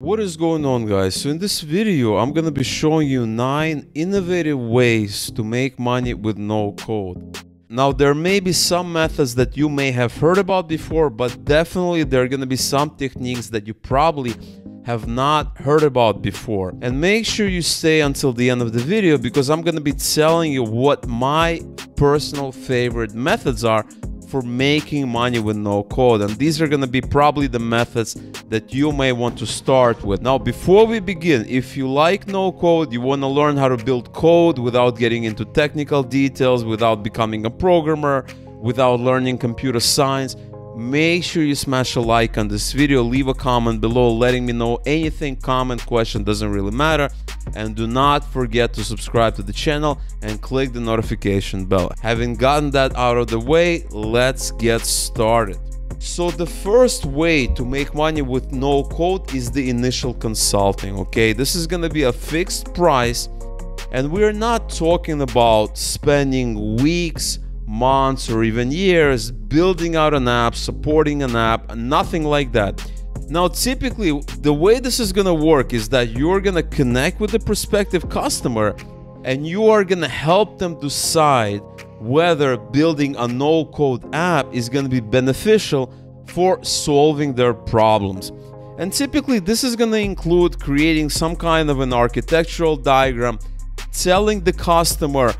What is going on guys? So in this video I'm gonna be showing you 9 innovative ways to make money with no code. Now there may be some methods that you may have heard about before but definitely there are gonna be some techniques that you probably have not heard about before. And make sure you stay until the end of the video because I'm gonna be telling you what my personal favorite methods are for making money with no code. And these are going to be probably the methods that you may want to start with. Now before we begin if you like no code you want to learn how to build code without getting into technical details without becoming a programmer without learning computer science make sure you smash a like on this video leave a comment below letting me know anything comment question doesn't really matter and do not forget to subscribe to the channel and click the notification bell. Having gotten that out of the way let's get started. So the first way to make money with no code is the initial consulting okay? This is going to be a fixed price and we're not talking about spending weeks months or even years building out an app, supporting an app, nothing like that. Now, typically, the way this is to work is that you're to connect with the prospective customer and you are to help them decide whether building a no code app is to be beneficial for solving their problems. And typically, this is to include creating some kind of an architectural diagram, telling the customer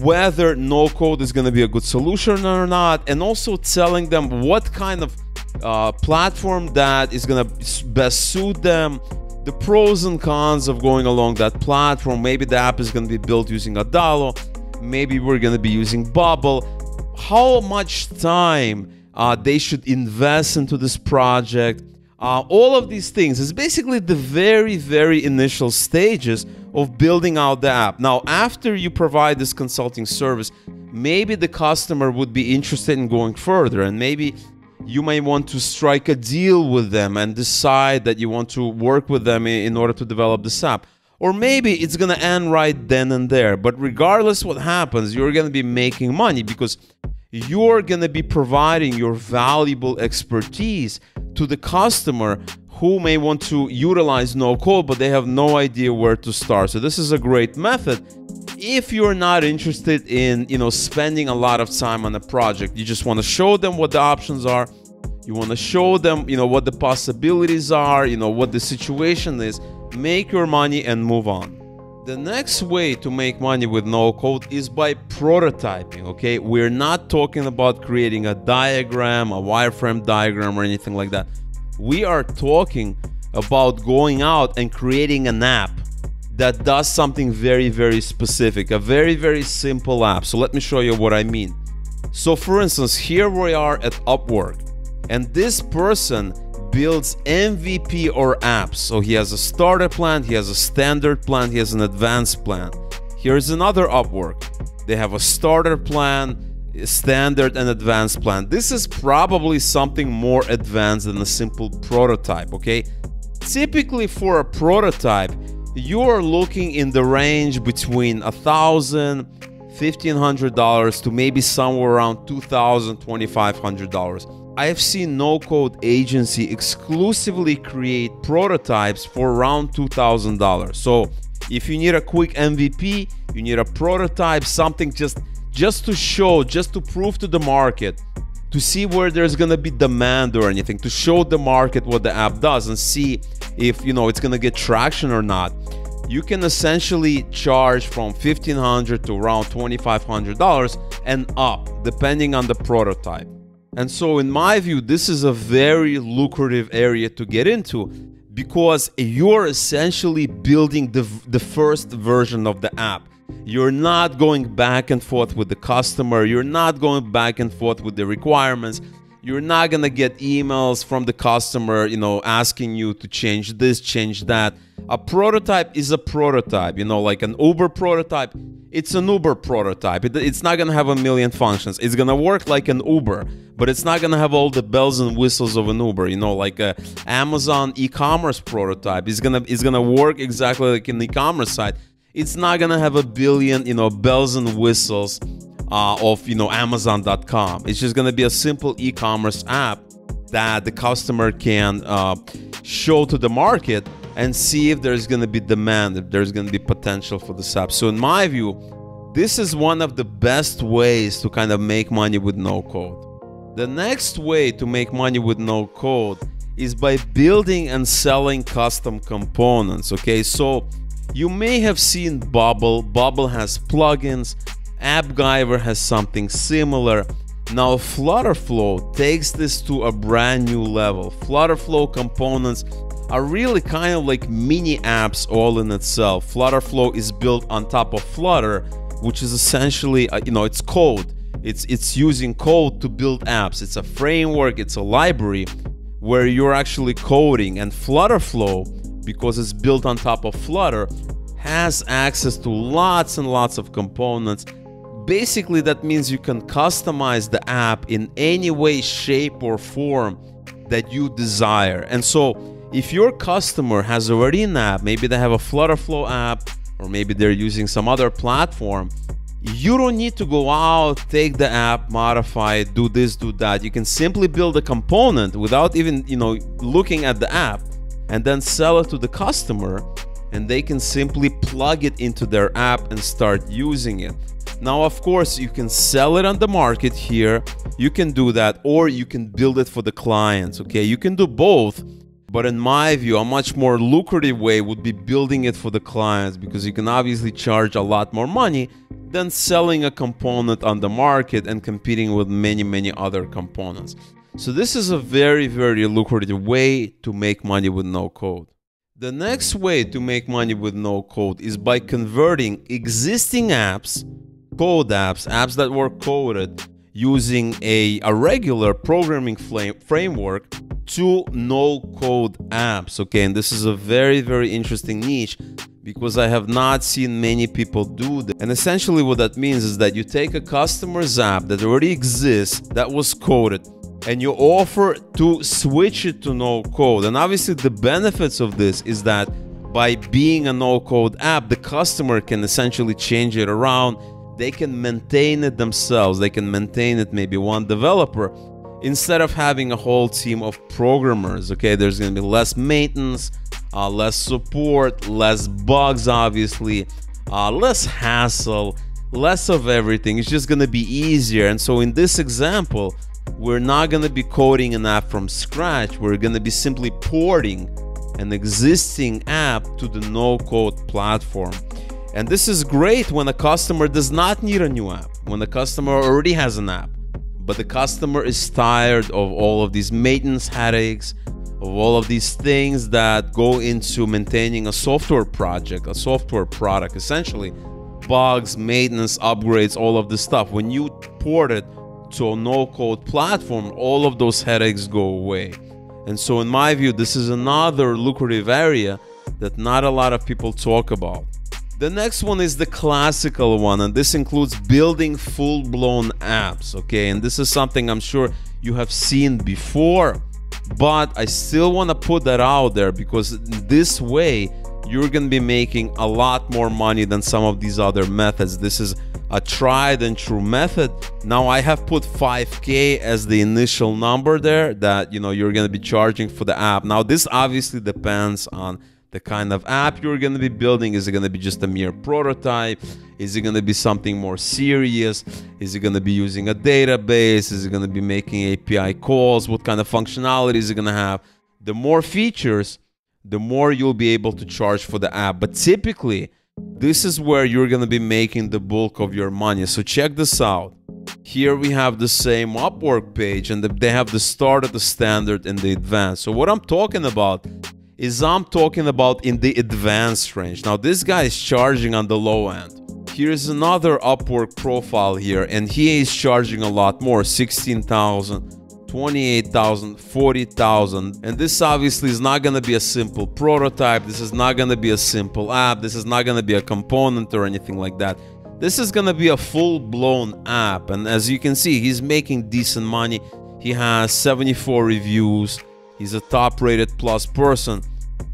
whether no code is going to be a good solution or not, and also telling them what kind of uh, platform that is to best suit them, the pros and cons of going along that platform. Maybe the app is to be built using Adalo, maybe we're to be using Bubble. How much time uh, they should invest into this project. Uh, all of these things is basically the very, very initial stages of building out the app. Now, after you provide this consulting service, maybe the customer would be interested in going further and maybe you may want to strike a deal with them and decide that you want to work with them in order to develop this app. Or maybe it's going to end right then and there. But regardless what happens, you're going to be making money because you're going to be providing your valuable expertise to the customer who may want to utilize no code but they have no idea where to start so this is a great method if you're not interested in you know spending a lot of time on a project you just want to show them what the options are you want to show them you know what the possibilities are you know what the situation is make your money and move on. The next way to make money with no code is by prototyping okay? We're not talking about creating a diagram a wireframe diagram or anything like that. We are talking about going out and creating an app that does something very, very specific, a very, very simple app. So let me show you what I mean. So for instance, here we are at Upwork and this person builds MVP or apps. So he has a starter plan, he has a standard plan, he has an advanced plan. Here's another Upwork. They have a starter plan, standard and advanced plan. This is probably something more advanced than a simple prototype, okay? Typically for a prototype, you are looking in the range between a thousand, fifteen hundred dollars to maybe somewhere around two thousand, twenty-five hundred dollars. I have seen no code agency exclusively create prototypes for around $2,000. So if you need a quick MVP, you need a prototype, something just just to show, just to prove to the market, to see where there's gonna be demand or anything, to show the market what the app does and see if you know it's gonna get traction or not. You can essentially charge from 1,500 to around $2,500 and up, depending on the prototype. And so, in my view, this is a very lucrative area to get into because you're essentially building the, the first version of the app. You're not going back and forth with the customer. You're not going back and forth with the requirements. You're not to get emails from the customer, you know, asking you to change this, change that. A prototype is a prototype, you know, like an Uber prototype. It's an Uber prototype. It, it's not to have a million functions. It's to work like an Uber, but it's not to have all the bells and whistles of an Uber, you know, like a Amazon e-commerce prototype. To it's going to work exactly like an e-commerce site it's not gonna have a billion, you know, bells and whistles uh, of, you know, Amazon.com. It's just gonna be a simple e-commerce app that the customer can uh, show to the market and see if there's going to be demand, if there's going to be potential for this app. So, in my view, this is one of the best ways to kind of make money with no code. The next way to make money with no code is by building and selling custom components. Okay, so you may have seen Bubble. Bubble has plugins. AppGyver has something similar. Now Flutterflow takes this to a brand new level. Flutterflow components are really kind of like mini apps all in itself. Flutterflow is built on top of Flutter, which is essentially, uh, you know, it's code. It's it's using code to build apps. It's a framework, it's a library where you're actually coding and Flutterflow because it's built on top of Flutter has access to lots and lots of components basically that means you can customize the app in any way shape or form that you desire. And so if your customer has already an app maybe they have a flutterflow app or maybe they're using some other platform you don't need to go out take the app modify it do this do that. You can simply build a component without even you know looking at the app and then sell it to the customer and they can simply plug it into their app and start using it now, of course, you can sell it on the market here. You can do that, or you can build it for the clients. Okay, you can do both. But in my view, a much more lucrative way would be building it for the clients because you can obviously charge a lot more money than selling a component on the market and competing with many, many other components. So, this is a very, very lucrative way to make money with no code. The next way to make money with no code is by converting existing apps code apps, apps that were coded using a, a regular programming framework to no code apps. Okay, and this is a very, very interesting niche because I have not seen many people do that. And essentially, what that means is that you take a customer's app that already exists, that was coded, and you offer to switch it to no code. And obviously, the benefits of this is that by being a no code app, the customer can essentially change it around they can maintain it themselves. They can maintain it maybe one developer instead of having a whole team of programmers. Okay, there's going to be less maintenance, uh, less support, less bugs, obviously, uh, less hassle, less of everything. It's just going to be easier. And so, in this example, we're not going to be coding an app from scratch. We're going to be simply porting an existing app to the no code platform. And this is great when a customer does not need a new app, when the customer already has an app, but the customer is tired of all of these maintenance headaches, of all of these things that go into maintaining a software project, a software product, essentially bugs, maintenance, upgrades, all of this stuff. When you port it to a no code platform, all of those headaches go away. And so, in my view, this is another lucrative area that not a lot of people talk about. The next one is the classical one, and this includes building full blown apps. Okay, and this is something I'm sure you have seen before, but I still want to put that out there because this way you're going to be making a lot more money than some of these other methods. This is a tried and true method. Now I have put 5k as the initial number there that you know you're going to be charging for the app. Now this obviously depends on the kind of app you're going to be building. Is it going to be just a mere prototype? Is it going to be something more serious? Is it going to be using a database? Is it going to be making API calls? What kind of functionality is it going to have? The more features, the more you'll be able to charge for the app. But typically, this is where you're going to be making the bulk of your money. So check this out. Here we have the same Upwork page and they have the start at the standard and the advanced. So what I'm talking about is I'm talking about in the advanced range. Now this guy is charging on the low end. Here's another Upwork profile here and he is charging a lot more, 16,000, 28,000, 40,000. And this obviously is not going to be a simple prototype. This is not going to be a simple app. This is not going to be a component or anything like that. This is going to be a full-blown app. And as you can see, he's making decent money. He has 74 reviews. He's a top rated plus person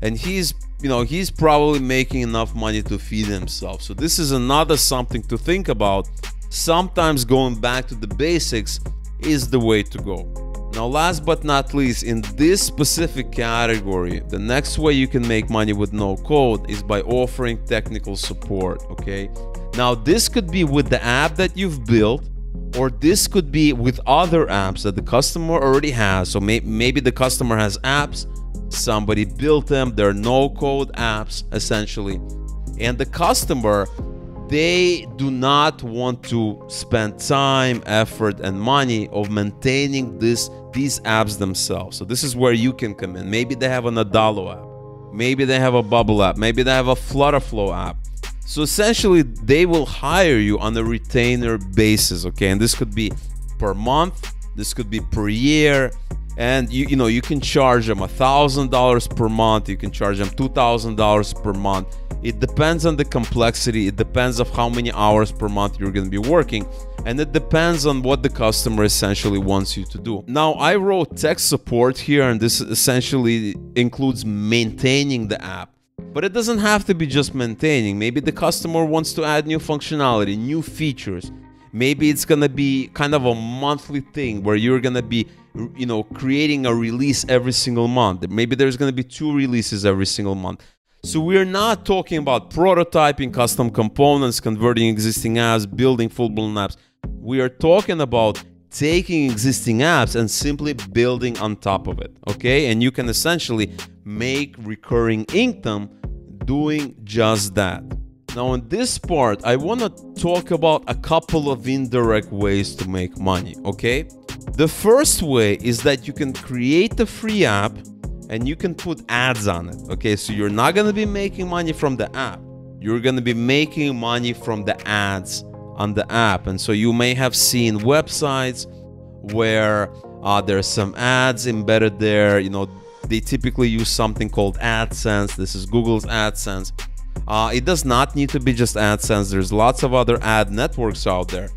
and he's you know he's probably making enough money to feed himself so this is another something to think about sometimes going back to the basics is the way to go Now, last but not least, in this specific category, the next way you can make money with no code is by offering technical support. Okay. Now, this could be with the app that you've built, or this could be with other apps that the customer already has. So may maybe the customer has apps, somebody built them, they're no code apps essentially. And the customer they do not want to spend time, effort, and money of maintaining this these apps themselves. So this is where you can come in. Maybe they have an Adalo app, maybe they have a Bubble app, maybe they have a Flutterflow app. So essentially, they will hire you on a retainer basis. Okay, and this could be per month, this could be per year, and you you know you can charge them a thousand dollars per month. You can charge them two thousand dollars per month it depends on the complexity, it depends of how many hours per month you're going to be working, and it depends on what the customer essentially wants you to do. Now, I wrote tech support here, and this essentially includes maintaining the app. But it doesn't have to be just maintaining. Maybe the customer wants to add new functionality, new features. Maybe it's gonna be kind of a monthly thing where you're gonna be, you know, creating a release every single month. Maybe there's gonna be two releases every single month. So we're not talking about prototyping custom components, converting existing apps, building full-blown apps. We are talking about taking existing apps and simply building on top of it, okay? And you can essentially make recurring income doing just that. Now in this part, I want to talk about a couple of indirect ways to make money, okay? The first way is that you can create a free app and you can put ads on it. Okay, so you're not gonna be making money from the app. You're gonna be making money from the ads on the app. And so you may have seen websites where uh, there's some ads embedded there. You know, they typically use something called AdSense. This is Google's AdSense. Uh, it does not need to be just AdSense. There's lots of other ad networks out there.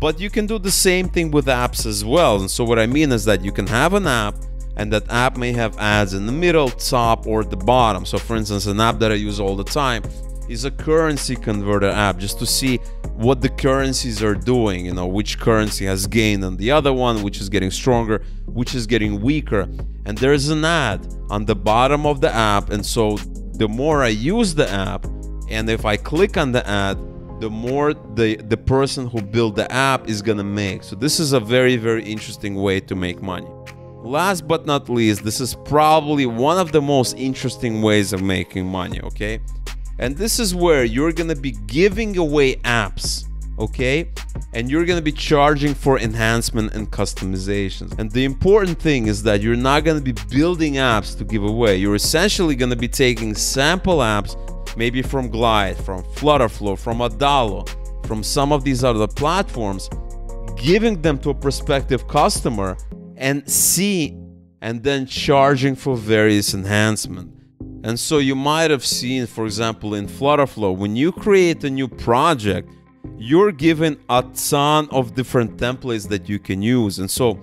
But you can do the same thing with apps as well. And so what I mean is that you can have an app and that app may have ads in the middle, top, or the bottom. So for instance, an app that I use all the time is a currency converter app just to see what the currencies are doing, you know, which currency has gained on the other one, which is getting stronger, which is getting weaker. And there's an ad on the bottom of the app. And so the more I use the app, and if I click on the ad, the more the, the person who built the app is gonna make. So this is a very, very interesting way to make money. Last but not least, this is probably one of the most interesting ways of making money, okay? And this is where you're gonna be giving away apps, okay? And you're gonna be charging for enhancement and customizations. And the important thing is that you're not gonna be building apps to give away. You're essentially gonna be taking sample apps, maybe from Glide, from Flutterflow, from Adalo, from some of these other platforms, giving them to a prospective customer and see and then charging for various enhancement. And so you might have seen, for example, in Flutterflow, when you create a new project, you're given a ton of different templates that you can use. And so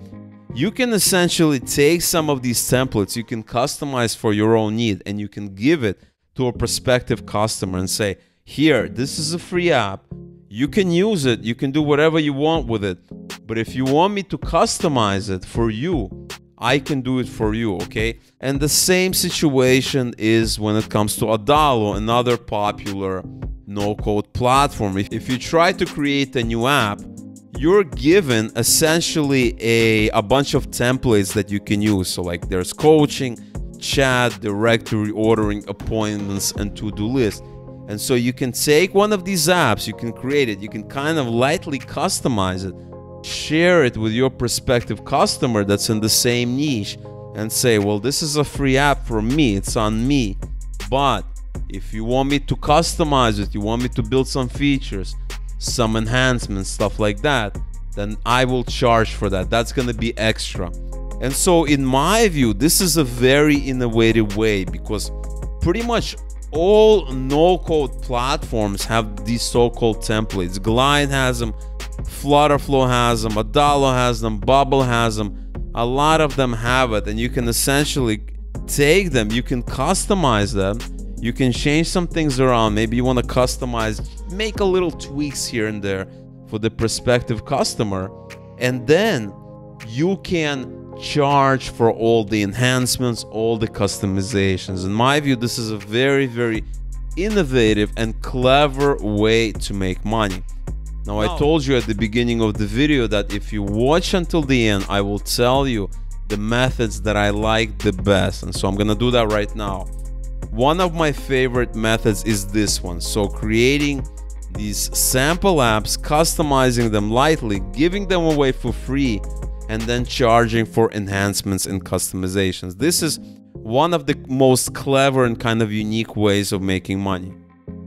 you can essentially take some of these templates, you can customize for your own need, and you can give it to a prospective customer and say, here, this is a free app. You can use it, you can do whatever you want with it. But if you want me to customize it for you, I can do it for you, okay? And the same situation is when it comes to Adalo, another popular no-code platform. If, if you try to create a new app, you're given essentially a, a bunch of templates that you can use. So like there's coaching, chat, directory, ordering, appointments, and to-do list. And so you can take one of these apps, you can create it, you can kind of lightly customize it share it with your prospective customer that's in the same niche and say, well, this is a free app for me, it's on me. But if you want me to customize it, you want me to build some features, some enhancements, stuff like that, then I will charge for that. That's gonna be extra. And so, in my view, this is a very innovative way because pretty much all no code platforms have these so called templates. Glide has them, Flutterflow has them, Adalo has them, Bubble has them. A lot of them have it, and you can essentially take them, you can customize them, you can change some things around. Maybe you want to customize, make a little tweaks here and there for the prospective customer, and then you can charge for all the enhancements, all the customizations. In my view, this is a very, very innovative and clever way to make money. Now, I told you at the beginning of the video that if you watch until the end, I will tell you the methods that I like the best. And so I'm gonna do that right now. One of my favorite methods is this one. So creating these sample apps, customizing them lightly, giving them away for free, and then charging for enhancements and customizations. This is one of the most clever and kind of unique ways of making money.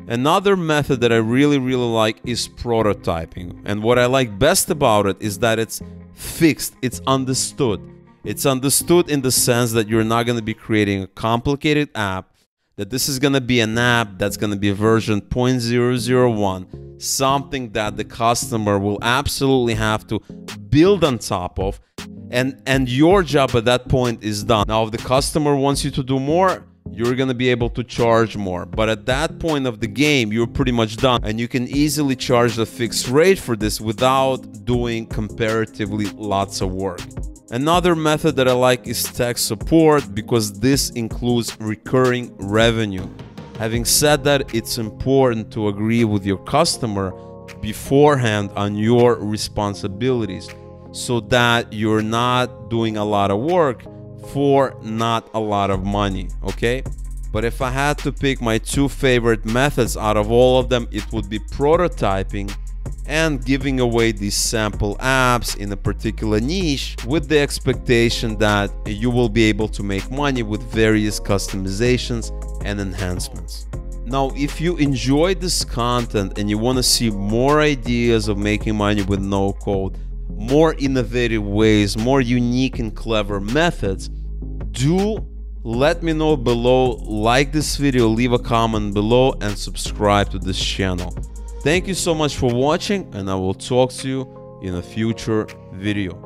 Another method that I really, really like is prototyping. And what I like best about it is that it's fixed, it's understood. It's understood in the sense that you're not going to be creating a complicated app, that this is going to be an app that's going to be version 0.001, something that the customer will absolutely have to build on top of. And, and your job at that point is done. Now, if the customer wants you to do more, you're gonna be able to charge more. But at that point of the game, you're pretty much done. And you can easily charge a fixed rate for this without doing comparatively lots of work. Another method that I like is tech support because this includes recurring revenue. Having said that, it's important to agree with your customer beforehand on your responsibilities so that you're not doing a lot of work for not a lot of money, okay? But if I had to pick my two favorite methods out of all of them, it would be prototyping and giving away these sample apps in a particular niche with the expectation that you will be able to make money with various customizations and enhancements. Now, if you enjoyed this content and you want to see more ideas of making money with no code, more innovative ways, more unique and clever methods, do let me know below, like this video, leave a comment below and subscribe to this channel. Thank you so much for watching and I will talk to you in a future video.